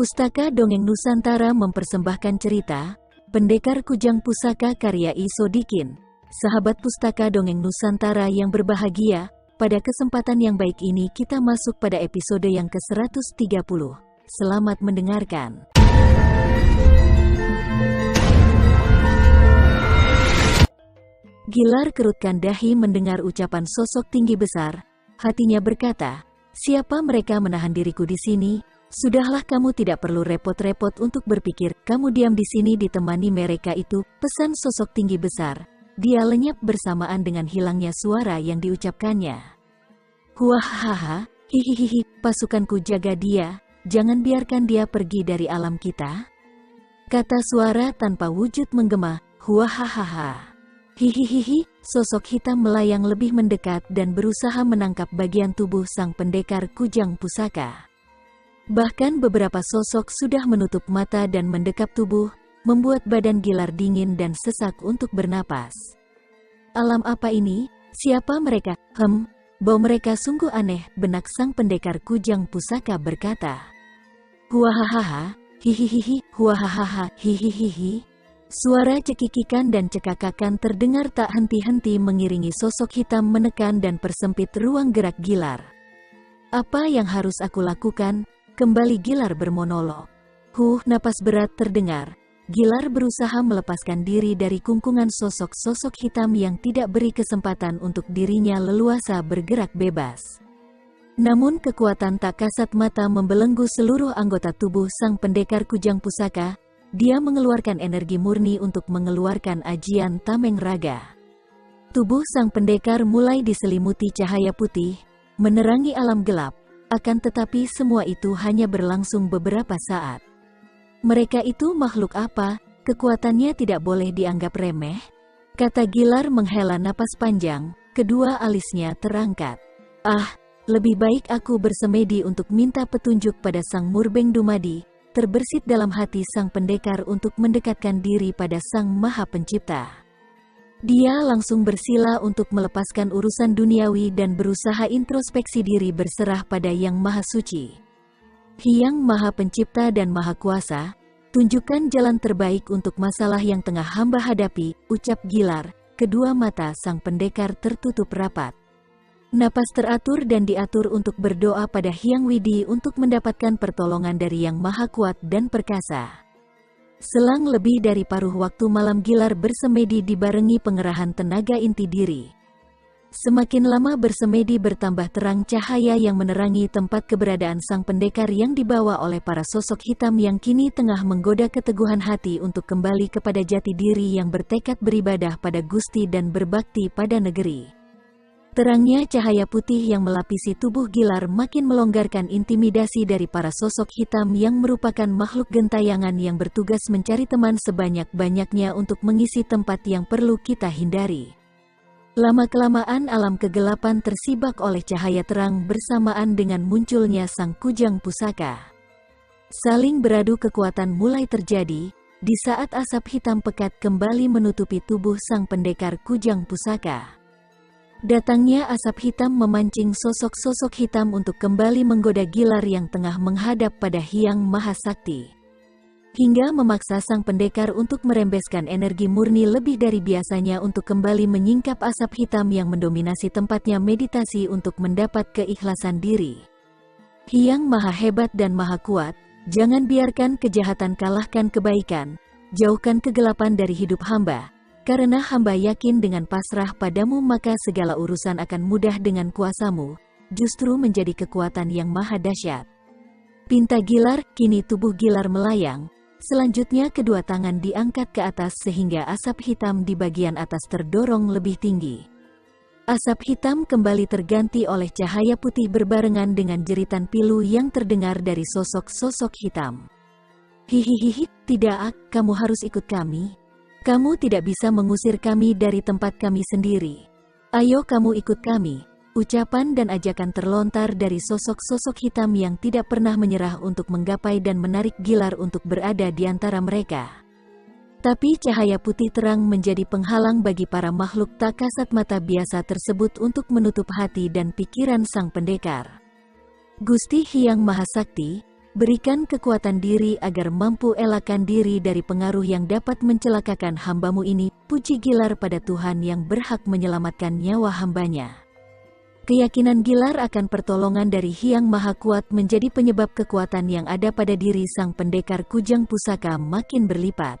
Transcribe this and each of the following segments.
Pustaka Dongeng Nusantara mempersembahkan cerita Pendekar Kujang Pusaka karya Isodikin. Sahabat Pustaka Dongeng Nusantara yang berbahagia, pada kesempatan yang baik ini kita masuk pada episode yang ke-130. Selamat mendengarkan. Gilar kerutkan dahi mendengar ucapan sosok tinggi besar. Hatinya berkata, siapa mereka menahan diriku di sini? Sudahlah kamu tidak perlu repot-repot untuk berpikir, kamu diam di sini ditemani mereka itu, pesan sosok tinggi besar. Dia lenyap bersamaan dengan hilangnya suara yang diucapkannya. Huahaha, hihihihi, pasukanku jaga dia, jangan biarkan dia pergi dari alam kita. Kata suara tanpa wujud menggema, huahaha. Hihihihi, sosok hitam melayang lebih mendekat dan berusaha menangkap bagian tubuh sang pendekar kujang pusaka. Bahkan beberapa sosok sudah menutup mata dan mendekap tubuh, membuat badan Gilar dingin dan sesak untuk bernapas. Alam apa ini? Siapa mereka? Hem, bau mereka sungguh aneh, benak sang pendekar kujang pusaka berkata. Huahaha, hihihihi, huahaha, hihihihi. Suara cekikikan dan cekakakan terdengar tak henti-henti mengiringi sosok hitam menekan dan persempit ruang gerak Gilar. Apa yang harus aku lakukan? Kembali Gilar bermonolog. Huh, napas berat terdengar. Gilar berusaha melepaskan diri dari kungkungan sosok-sosok hitam yang tidak beri kesempatan untuk dirinya leluasa bergerak bebas. Namun kekuatan tak kasat mata membelenggu seluruh anggota tubuh sang pendekar kujang pusaka, dia mengeluarkan energi murni untuk mengeluarkan ajian tameng raga. Tubuh sang pendekar mulai diselimuti cahaya putih, menerangi alam gelap, akan tetapi semua itu hanya berlangsung beberapa saat. Mereka itu makhluk apa, kekuatannya tidak boleh dianggap remeh? Kata Gilar menghela napas panjang, kedua alisnya terangkat. Ah, lebih baik aku bersemedi untuk minta petunjuk pada Sang Murbeng Dumadi, terbersit dalam hati sang pendekar untuk mendekatkan diri pada Sang Maha Pencipta. Dia langsung bersila untuk melepaskan urusan duniawi dan berusaha introspeksi diri berserah pada Yang Maha Suci. Hyang Maha Pencipta dan Maha Kuasa, tunjukkan jalan terbaik untuk masalah yang tengah hamba hadapi, ucap Gilar, kedua mata sang pendekar tertutup rapat. Napas teratur dan diatur untuk berdoa pada Hyang Widi untuk mendapatkan pertolongan dari Yang Maha Kuat dan Perkasa. Selang lebih dari paruh waktu malam Gilar bersemedi dibarengi pengerahan tenaga inti diri. Semakin lama bersemedi bertambah terang cahaya yang menerangi tempat keberadaan sang pendekar yang dibawa oleh para sosok hitam yang kini tengah menggoda keteguhan hati untuk kembali kepada jati diri yang bertekad beribadah pada Gusti dan berbakti pada negeri. Terangnya cahaya putih yang melapisi tubuh Gilar makin melonggarkan intimidasi dari para sosok hitam yang merupakan makhluk gentayangan yang bertugas mencari teman sebanyak-banyaknya untuk mengisi tempat yang perlu kita hindari. Lama-kelamaan alam kegelapan tersibak oleh cahaya terang bersamaan dengan munculnya sang kujang pusaka. Saling beradu kekuatan mulai terjadi, di saat asap hitam pekat kembali menutupi tubuh sang pendekar kujang pusaka. Datangnya asap hitam memancing sosok-sosok hitam untuk kembali menggoda Gilar yang tengah menghadap pada Hyang Mahasakti. Hingga memaksa sang pendekar untuk merembeskan energi murni lebih dari biasanya untuk kembali menyingkap asap hitam yang mendominasi tempatnya meditasi untuk mendapat keikhlasan diri. Hyang Maha Hebat dan Maha Kuat, jangan biarkan kejahatan kalahkan kebaikan, jauhkan kegelapan dari hidup hamba, karena hamba yakin dengan pasrah padamu maka segala urusan akan mudah dengan kuasamu, justru menjadi kekuatan yang maha dahsyat. Pinta Gilar, kini tubuh Gilar melayang, selanjutnya kedua tangan diangkat ke atas sehingga asap hitam di bagian atas terdorong lebih tinggi. Asap hitam kembali terganti oleh cahaya putih berbarengan dengan jeritan pilu yang terdengar dari sosok-sosok hitam. Hihihihi, tidak, kamu harus ikut kami, kamu tidak bisa mengusir kami dari tempat kami sendiri. Ayo kamu ikut kami. Ucapan dan ajakan terlontar dari sosok-sosok hitam yang tidak pernah menyerah untuk menggapai dan menarik Gilar untuk berada di antara mereka. Tapi cahaya putih terang menjadi penghalang bagi para makhluk tak kasat mata biasa tersebut untuk menutup hati dan pikiran sang pendekar. Gusti Hyang Mahasakti, Berikan kekuatan diri agar mampu elakkan diri dari pengaruh yang dapat mencelakakan hambamu ini. Puji Gilar pada Tuhan yang berhak menyelamatkan nyawa hambanya. Keyakinan Gilar akan pertolongan dari Hyang Maha Kuat menjadi penyebab kekuatan yang ada pada diri sang pendekar kujang pusaka makin berlipat.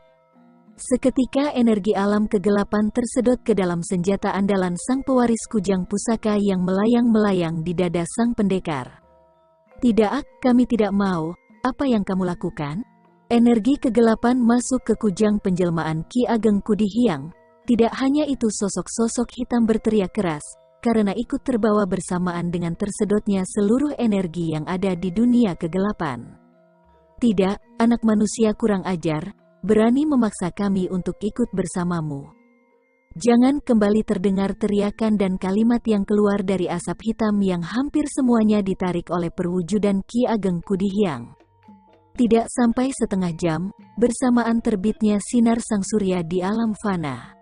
Seketika energi alam kegelapan tersedot ke dalam senjata andalan sang pewaris kujang pusaka yang melayang-melayang di dada sang pendekar. Tidak, kami tidak mau. Apa yang kamu lakukan? Energi kegelapan masuk ke kujang penjelmaan Ki Ageng Kudihiang. Tidak hanya itu sosok-sosok hitam berteriak keras, karena ikut terbawa bersamaan dengan tersedotnya seluruh energi yang ada di dunia kegelapan. Tidak, anak manusia kurang ajar, berani memaksa kami untuk ikut bersamamu. Jangan kembali terdengar teriakan dan kalimat yang keluar dari asap hitam yang hampir semuanya ditarik oleh perwujudan Ki Ageng Kudihiang. Tidak sampai setengah jam, bersamaan terbitnya sinar sang surya di alam fana.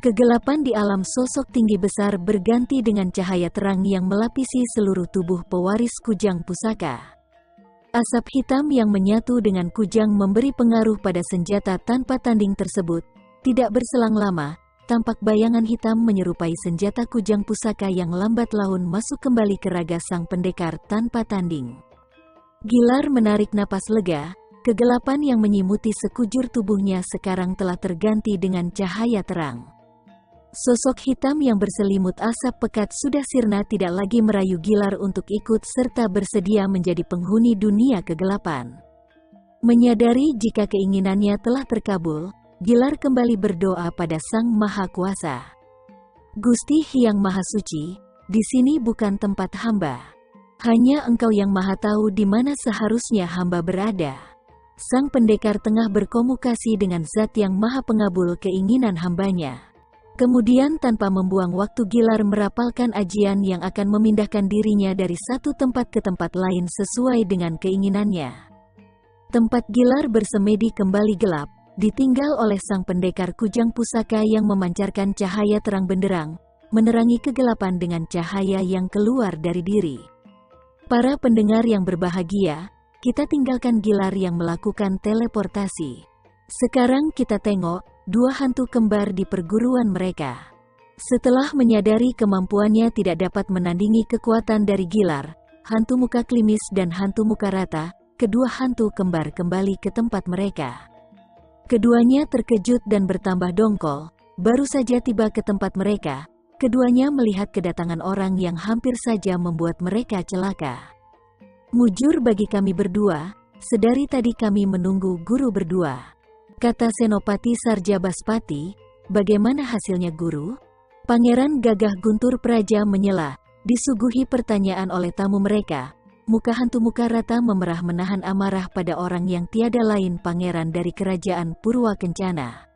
Kegelapan di alam sosok tinggi besar berganti dengan cahaya terang yang melapisi seluruh tubuh pewaris kujang pusaka. Asap hitam yang menyatu dengan kujang memberi pengaruh pada senjata tanpa tanding tersebut. Tidak berselang lama, tampak bayangan hitam menyerupai senjata kujang pusaka yang lambat laun masuk kembali ke raga sang pendekar tanpa tanding. Gilar menarik napas lega, kegelapan yang menyimuti sekujur tubuhnya sekarang telah terganti dengan cahaya terang. Sosok hitam yang berselimut asap pekat sudah sirna tidak lagi merayu Gilar untuk ikut serta bersedia menjadi penghuni dunia kegelapan. Menyadari jika keinginannya telah terkabul, Gilar kembali berdoa pada Sang Maha Kuasa. Gusti Hyang Maha Suci, di sini bukan tempat hamba. Hanya engkau yang maha tahu di mana seharusnya hamba berada. Sang pendekar tengah berkomunikasi dengan zat yang maha pengabul keinginan hambanya. Kemudian tanpa membuang waktu Gilar merapalkan ajian yang akan memindahkan dirinya dari satu tempat ke tempat lain sesuai dengan keinginannya. Tempat Gilar bersemedi kembali gelap, ditinggal oleh sang pendekar kujang pusaka yang memancarkan cahaya terang benderang, menerangi kegelapan dengan cahaya yang keluar dari diri. Para pendengar yang berbahagia, kita tinggalkan Gilar yang melakukan teleportasi. Sekarang kita tengok, dua hantu kembar di perguruan mereka. Setelah menyadari kemampuannya tidak dapat menandingi kekuatan dari Gilar, hantu muka klimis dan hantu muka rata, kedua hantu kembar kembali ke tempat mereka. Keduanya terkejut dan bertambah dongkol, baru saja tiba ke tempat mereka, keduanya melihat kedatangan orang yang hampir saja membuat mereka celaka. Mujur bagi kami berdua, sedari tadi kami menunggu guru berdua. Kata Senopati Sarja Baspati, bagaimana hasilnya guru? Pangeran Gagah Guntur Praja menyela, disuguhi pertanyaan oleh tamu mereka. Muka hantu muka rata memerah menahan amarah pada orang yang tiada lain pangeran dari kerajaan Purwa Kencana.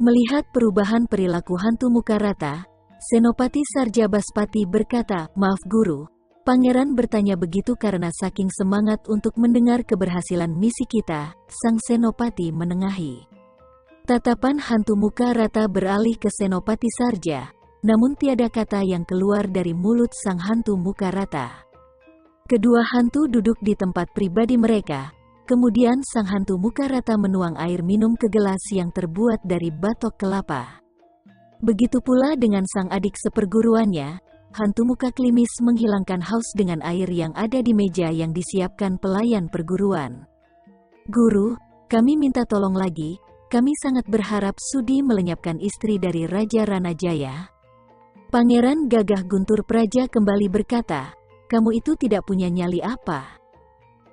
Melihat perubahan perilaku hantu muka rata, Senopati Sarja Baspati berkata, maaf guru, Pangeran bertanya begitu karena saking semangat untuk mendengar keberhasilan misi kita, sang Senopati menengahi. Tatapan hantu muka rata beralih ke Senopati Sarja, namun tiada kata yang keluar dari mulut sang hantu muka rata. Kedua hantu duduk di tempat pribadi mereka, kemudian sang hantu muka rata menuang air minum ke gelas yang terbuat dari batok kelapa. Begitu pula dengan sang adik seperguruannya, hantu muka klimis menghilangkan haus dengan air yang ada di meja yang disiapkan pelayan perguruan. Guru, kami minta tolong lagi, kami sangat berharap Sudi melenyapkan istri dari Raja Ranajaya. Pangeran Gagah Guntur Praja kembali berkata, kamu itu tidak punya nyali apa?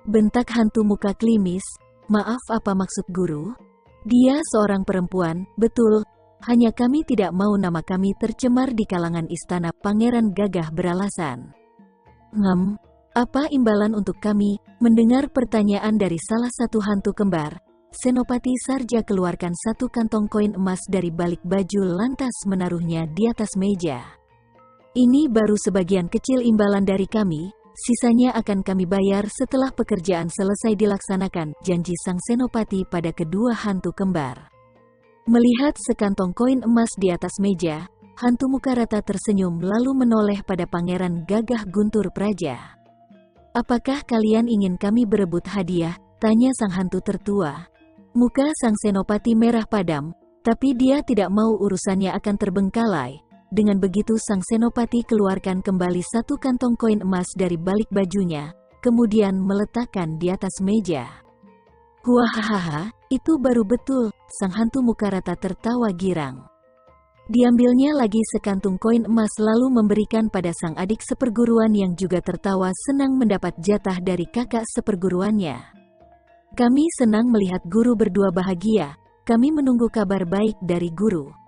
Bentak hantu muka klimis, maaf apa maksud guru? Dia seorang perempuan, betul, hanya kami tidak mau nama kami tercemar di kalangan istana Pangeran Gagah beralasan. Ngem, apa imbalan untuk kami? Mendengar pertanyaan dari salah satu hantu kembar, Senopati Sarja keluarkan satu kantong koin emas dari balik baju lantas menaruhnya di atas meja. Ini baru sebagian kecil imbalan dari kami, sisanya akan kami bayar setelah pekerjaan selesai dilaksanakan, janji sang Senopati pada kedua hantu kembar. Melihat sekantong koin emas di atas meja, hantu muka rata tersenyum lalu menoleh pada pangeran gagah guntur praja. Apakah kalian ingin kami berebut hadiah? Tanya sang hantu tertua. Muka sang senopati merah padam, tapi dia tidak mau urusannya akan terbengkalai. Dengan begitu sang senopati keluarkan kembali satu kantong koin emas dari balik bajunya, kemudian meletakkan di atas meja. Wahahaha, itu baru betul, sang hantu muka rata tertawa girang. Diambilnya lagi sekantung koin emas lalu memberikan pada sang adik seperguruan yang juga tertawa senang mendapat jatah dari kakak seperguruannya. Kami senang melihat guru berdua bahagia, kami menunggu kabar baik dari guru.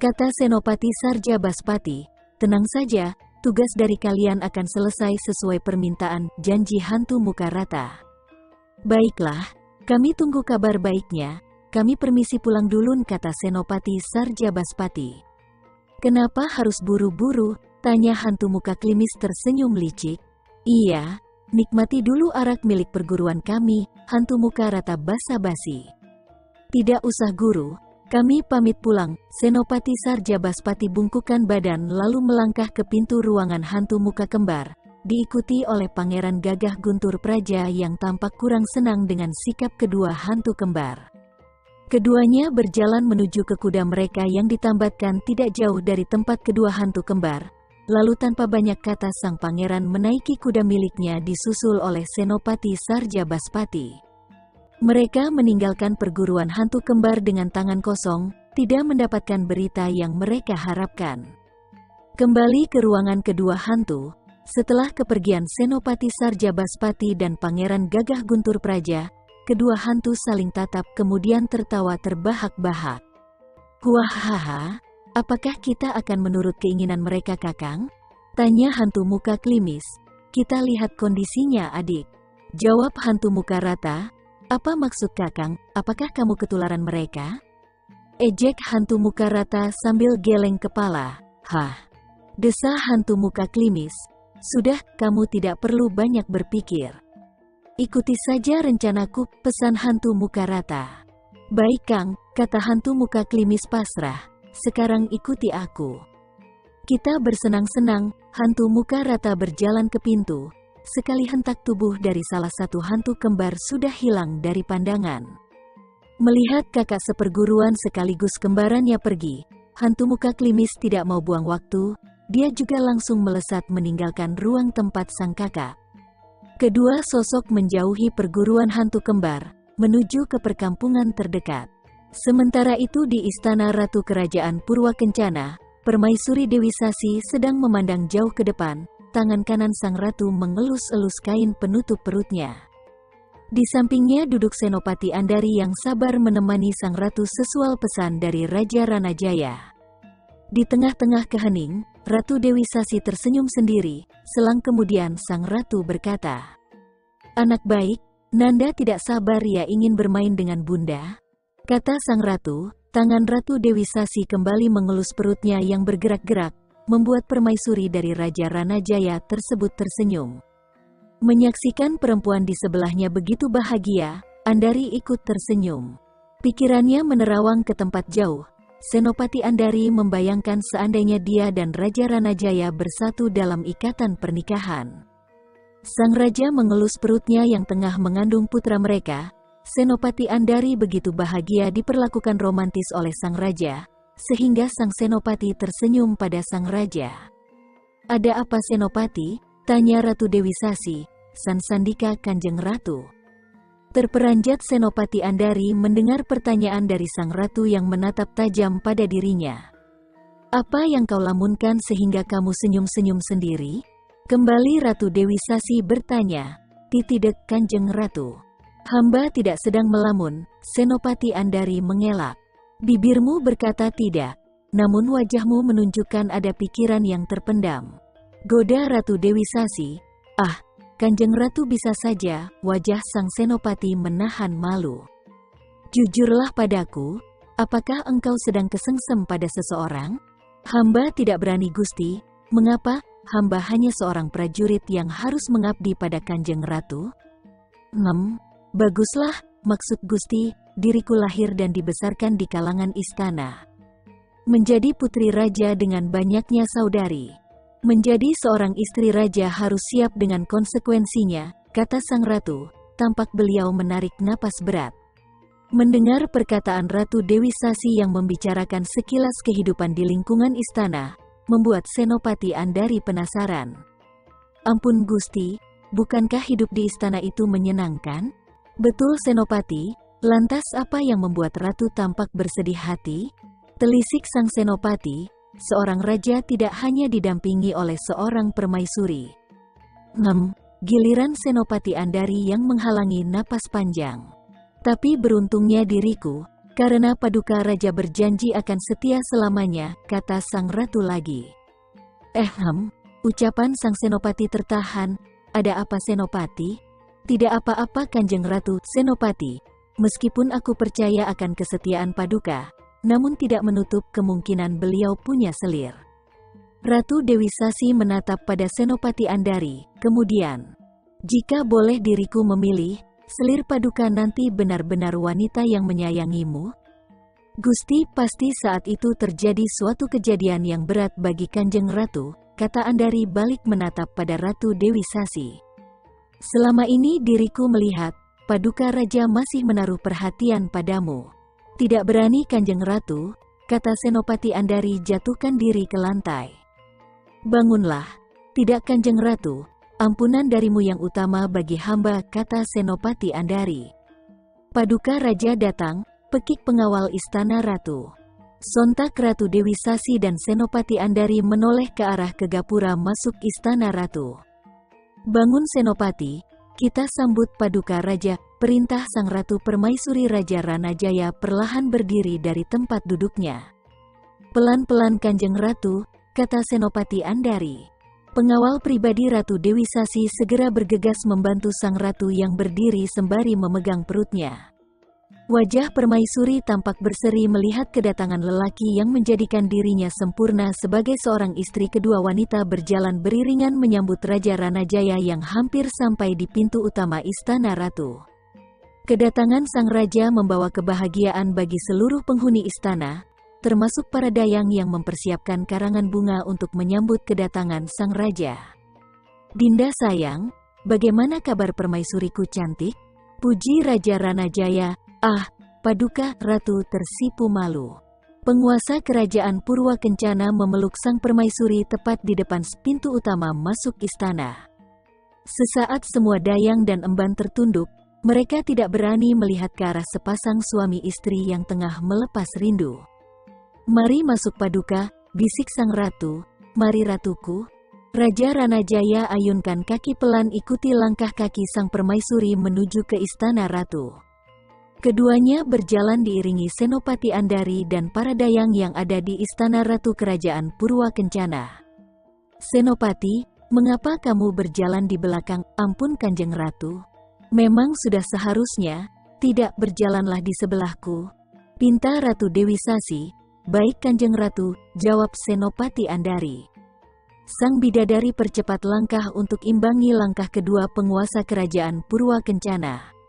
Kata Senopati Sarja Baspati, tenang saja, tugas dari kalian akan selesai sesuai permintaan janji hantu muka rata. Baiklah, kami tunggu kabar baiknya, kami permisi pulang dulu kata Senopati Sarja Baspati. Kenapa harus buru-buru? Tanya hantu muka klimis tersenyum licik. Iya, nikmati dulu arak milik perguruan kami, hantu muka rata basa-basi. Tidak usah guru, kami pamit pulang, Senopati Sarja Baspati bungkukan badan lalu melangkah ke pintu ruangan hantu muka kembar, diikuti oleh Pangeran Gagah Guntur Praja yang tampak kurang senang dengan sikap kedua hantu kembar. Keduanya berjalan menuju ke kuda mereka yang ditambatkan tidak jauh dari tempat kedua hantu kembar. Lalu tanpa banyak kata sang pangeran menaiki kuda miliknya disusul oleh Senopati Sarja Baspati. Mereka meninggalkan perguruan hantu kembar dengan tangan kosong, tidak mendapatkan berita yang mereka harapkan. Kembali ke ruangan kedua hantu, setelah kepergian Senopati Sarja Baspati dan Pangeran Gagah Guntur Praja, Kedua hantu saling tatap kemudian tertawa terbahak-bahak. Wahaha, apakah kita akan menurut keinginan mereka kakang? Tanya hantu muka klimis. Kita lihat kondisinya adik. Jawab hantu muka rata. Apa maksud kakang, apakah kamu ketularan mereka? Ejek hantu muka rata sambil geleng kepala. Hah. Desa hantu muka klimis. Sudah, kamu tidak perlu banyak berpikir. Ikuti saja rencanaku, pesan hantu muka rata. Baik Kang, kata hantu muka klimis pasrah. Sekarang ikuti aku. Kita bersenang-senang, hantu muka rata berjalan ke pintu. Sekali hentak tubuh dari salah satu hantu kembar sudah hilang dari pandangan. Melihat kakak seperguruan sekaligus kembarannya pergi, hantu muka klimis tidak mau buang waktu, dia juga langsung melesat meninggalkan ruang tempat sang kakak. Kedua sosok menjauhi perguruan hantu kembar, menuju ke perkampungan terdekat. Sementara itu di istana Ratu Kerajaan Purwa Kencana, Permaisuri Dewi Sasi sedang memandang jauh ke depan, tangan kanan sang ratu mengelus-elus kain penutup perutnya. Di sampingnya duduk Senopati Andari yang sabar menemani sang ratu sesuai pesan dari Raja Ranajaya. Di tengah-tengah kehening, Ratu Dewi Sasi tersenyum sendiri, selang kemudian sang ratu berkata, Anak baik, Nanda tidak sabar ya ingin bermain dengan bunda. Kata sang ratu, tangan Ratu Dewi Sasi kembali mengelus perutnya yang bergerak-gerak, membuat permaisuri dari Raja Ranajaya tersebut tersenyum. Menyaksikan perempuan di sebelahnya begitu bahagia, Andari ikut tersenyum. Pikirannya menerawang ke tempat jauh, Senopati Andari membayangkan seandainya dia dan Raja Ranajaya bersatu dalam ikatan pernikahan. Sang Raja mengelus perutnya yang tengah mengandung putra mereka. Senopati Andari begitu bahagia diperlakukan romantis oleh Sang Raja, sehingga Sang Senopati tersenyum pada Sang Raja. Ada apa Senopati? Tanya Ratu Dewi Sasi, San Sandika Kanjeng Ratu. Terperanjat Senopati Andari mendengar pertanyaan dari sang ratu yang menatap tajam pada dirinya. Apa yang kau lamunkan sehingga kamu senyum-senyum sendiri? Kembali Ratu Dewi Sasi bertanya. Titidek Kanjeng Ratu. Hamba tidak sedang melamun, Senopati Andari mengelak. Bibirmu berkata tidak, namun wajahmu menunjukkan ada pikiran yang terpendam. Goda Ratu Dewi Sasi, ah, Kanjeng Ratu bisa saja, wajah sang senopati menahan malu. Jujurlah padaku, apakah engkau sedang kesengsem pada seseorang? Hamba tidak berani Gusti, mengapa hamba hanya seorang prajurit yang harus mengabdi pada Kanjeng Ratu? Ngem, baguslah, maksud Gusti, diriku lahir dan dibesarkan di kalangan istana. Menjadi putri raja dengan banyaknya saudari. Menjadi seorang istri raja harus siap dengan konsekuensinya, kata sang ratu, tampak beliau menarik napas berat. Mendengar perkataan Ratu Dewi Sasi yang membicarakan sekilas kehidupan di lingkungan istana, membuat Senopati Andari penasaran. Ampun Gusti, bukankah hidup di istana itu menyenangkan? Betul Senopati, lantas apa yang membuat Ratu tampak bersedih hati? Telisik sang Senopati, seorang raja tidak hanya didampingi oleh seorang permaisuri. Ngem, giliran Senopati Andari yang menghalangi napas panjang. Tapi beruntungnya diriku, karena Paduka Raja berjanji akan setia selamanya, kata sang ratu lagi. Ehem, ucapan sang Senopati tertahan, ada apa Senopati? Tidak apa-apa Kanjeng Ratu Senopati, meskipun aku percaya akan kesetiaan Paduka, namun tidak menutup kemungkinan beliau punya selir. Ratu Dewi Sasi menatap pada Senopati Andari, kemudian, jika boleh diriku memilih, selir paduka nanti benar-benar wanita yang menyayangimu? Gusti pasti saat itu terjadi suatu kejadian yang berat bagi Kanjeng Ratu, kata Andari balik menatap pada Ratu Dewi Sasi. Selama ini diriku melihat, paduka raja masih menaruh perhatian padamu. Tidak berani Kanjeng Ratu, kata Senopati Andari jatuhkan diri ke lantai. Bangunlah, tidak Kanjeng Ratu, Ampunan darimu yang utama bagi hamba, kata Senopati Andari. Paduka Raja datang, pekik pengawal istana ratu. Sontak Ratu Dewi Sasi dan Senopati Andari menoleh ke arah ke gapura masuk istana ratu. Bangun Senopati, kita sambut Paduka Raja, perintah Sang Ratu Permaisuri Raja Ranajaya perlahan berdiri dari tempat duduknya. Pelan-pelan Kanjeng Ratu, kata Senopati Andari. Pengawal pribadi Ratu Dewi Sasi segera bergegas membantu sang ratu yang berdiri sembari memegang perutnya. Wajah permaisuri tampak berseri melihat kedatangan lelaki yang menjadikan dirinya sempurna sebagai seorang istri kedua wanita berjalan beriringan menyambut Raja Ranajaya yang hampir sampai di pintu utama Istana Ratu. Kedatangan sang raja membawa kebahagiaan bagi seluruh penghuni istana, termasuk para dayang yang mempersiapkan karangan bunga untuk menyambut kedatangan sang raja. Dinda sayang, bagaimana kabar permaisuriku cantik? Puji Raja Ranajaya, ah, Paduka Ratu tersipu malu. Penguasa kerajaan Purwa Kencana memeluk sang permaisuri tepat di depan pintu utama masuk istana. Sesaat semua dayang dan emban tertunduk, mereka tidak berani melihat ke arah sepasang suami istri yang tengah melepas rindu. Mari masuk paduka, bisik sang ratu, mari ratuku. Raja Ranajaya ayunkan kaki pelan ikuti langkah kaki sang permaisuri menuju ke istana ratu. Keduanya berjalan diiringi Senopati Andari dan para dayang yang ada di istana ratu kerajaan Purwa Kencana. Senopati, mengapa kamu berjalan di belakang ampun kanjeng ratu? Memang sudah seharusnya, tidak berjalanlah di sebelahku. Pinta Ratu Dewi Sasi, Baik Kanjeng Ratu, jawab Senopati Andari. Sang bidadari percepat langkah untuk imbangi langkah kedua penguasa kerajaan Purwa Kencana.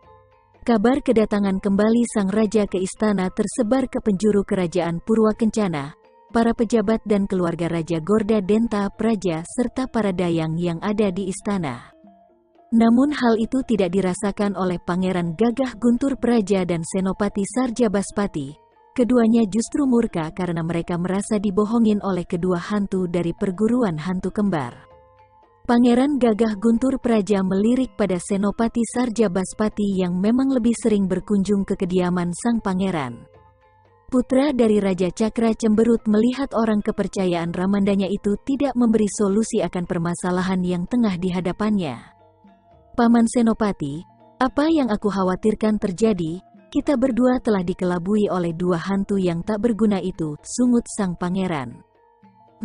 Kabar kedatangan kembali sang raja ke istana tersebar ke penjuru kerajaan Purwa Kencana, para pejabat dan keluarga Raja Gorda Denta Praja serta para dayang yang ada di istana. Namun hal itu tidak dirasakan oleh Pangeran Gagah Guntur Praja dan Senopati Sarja Baspati, Keduanya justru murka karena mereka merasa dibohongin oleh kedua hantu dari perguruan hantu kembar. Pangeran Gagah Guntur Praja melirik pada Senopati Sarja Baspati yang memang lebih sering berkunjung ke kediaman sang pangeran. Putra dari Raja Cakra cemberut melihat orang kepercayaan Ramandanya itu tidak memberi solusi akan permasalahan yang tengah dihadapannya. Paman Senopati, apa yang aku khawatirkan terjadi, kita berdua telah dikelabui oleh dua hantu yang tak berguna itu, sungut sang pangeran.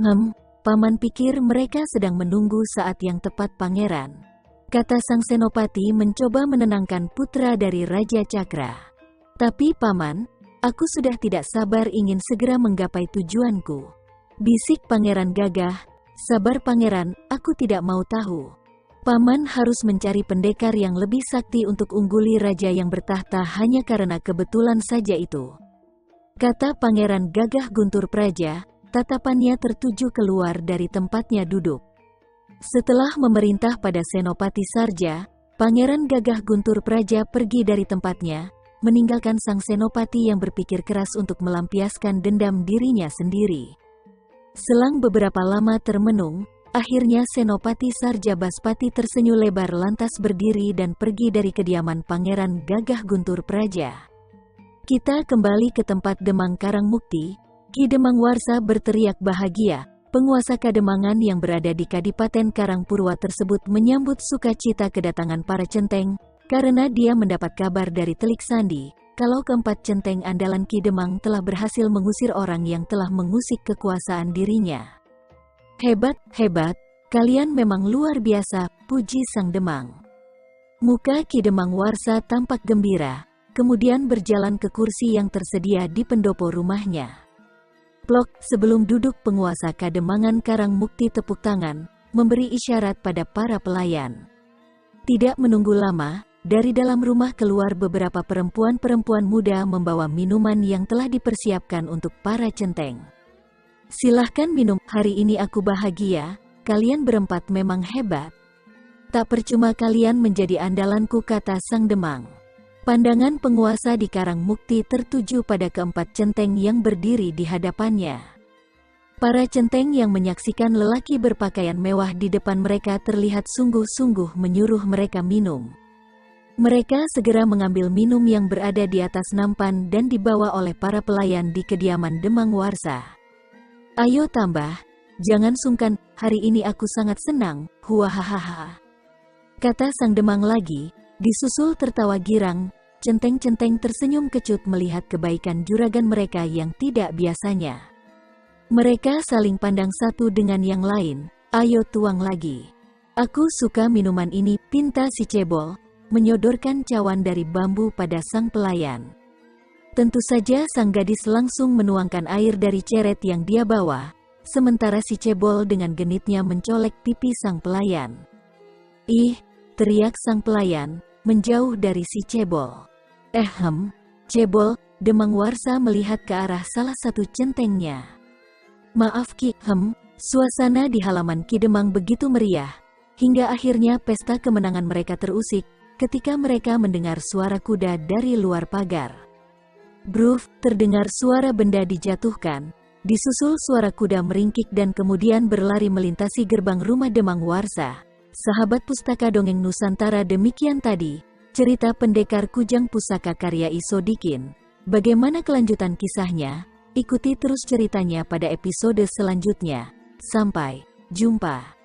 Ngem, paman pikir mereka sedang menunggu saat yang tepat pangeran. Kata sang senopati mencoba menenangkan putra dari Raja Cakra. Tapi paman, aku sudah tidak sabar ingin segera menggapai tujuanku. Bisik pangeran gagah, sabar pangeran, aku tidak mau tahu. Paman harus mencari pendekar yang lebih sakti untuk ungguli raja yang bertahta hanya karena kebetulan saja itu. Kata Pangeran Gagah Guntur Praja, tatapannya tertuju keluar dari tempatnya duduk. Setelah memerintah pada Senopati Sarja, Pangeran Gagah Guntur Praja pergi dari tempatnya, meninggalkan sang Senopati yang berpikir keras untuk melampiaskan dendam dirinya sendiri. Selang beberapa lama termenung, akhirnya Senopati Sarja Baspati tersenyum lebar lantas berdiri dan pergi dari kediaman Pangeran Gagah Guntur Praja. Kita kembali ke tempat Demang Karang Mukti, Ki Demang Warsa berteriak bahagia, penguasa Kademangan yang berada di Kadipaten Karangpurwa tersebut menyambut sukacita kedatangan para centeng, karena dia mendapat kabar dari Telik Sandi, kalau keempat centeng andalan Ki Demang telah berhasil mengusir orang yang telah mengusik kekuasaan dirinya. Hebat, hebat, kalian memang luar biasa, puji Sang Demang. Muka Ki Demang Warsa tampak gembira, kemudian berjalan ke kursi yang tersedia di pendopo rumahnya. Plok, sebelum duduk penguasa Kademangan Karang Mukti tepuk tangan, memberi isyarat pada para pelayan. Tidak menunggu lama, dari dalam rumah keluar beberapa perempuan-perempuan muda membawa minuman yang telah dipersiapkan untuk para centeng. Silahkan minum, hari ini aku bahagia, kalian berempat memang hebat. Tak percuma kalian menjadi andalanku kata Sang Demang. Pandangan penguasa di Karang Mukti tertuju pada keempat centeng yang berdiri di hadapannya. Para centeng yang menyaksikan lelaki berpakaian mewah di depan mereka terlihat sungguh-sungguh menyuruh mereka minum. Mereka segera mengambil minum yang berada di atas nampan dan dibawa oleh para pelayan di kediaman Demang Warsa. Ayo tambah, jangan sungkan, hari ini aku sangat senang, huahahaha. Kata sang Demang lagi, disusul tertawa girang, Centeng-centeng tersenyum kecut melihat kebaikan juragan mereka yang tidak biasanya. Mereka saling pandang satu dengan yang lain, ayo tuang lagi. Aku suka minuman ini, pinta si cebol, menyodorkan cawan dari bambu pada sang pelayan. Tentu saja sang gadis langsung menuangkan air dari ceret yang dia bawa, sementara si cebol dengan genitnya mencolek pipi sang pelayan. Ih, teriak sang pelayan, menjauh dari si cebol. Ehem, cebol, Demang Warsa melihat ke arah salah satu centengnya. Maaf Ki, hem, suasana di halaman Ki Demang begitu meriah, hingga akhirnya pesta kemenangan mereka terusik, ketika mereka mendengar suara kuda dari luar pagar. Bruf, terdengar suara benda dijatuhkan, disusul suara kuda meringkik dan kemudian berlari melintasi gerbang rumah Demang Warsa. Sahabat Pustaka Dongeng Nusantara demikian tadi, cerita pendekar Kujang Pusaka karya Isodikin. Bagaimana kelanjutan kisahnya? Ikuti terus ceritanya pada episode selanjutnya. Sampai jumpa.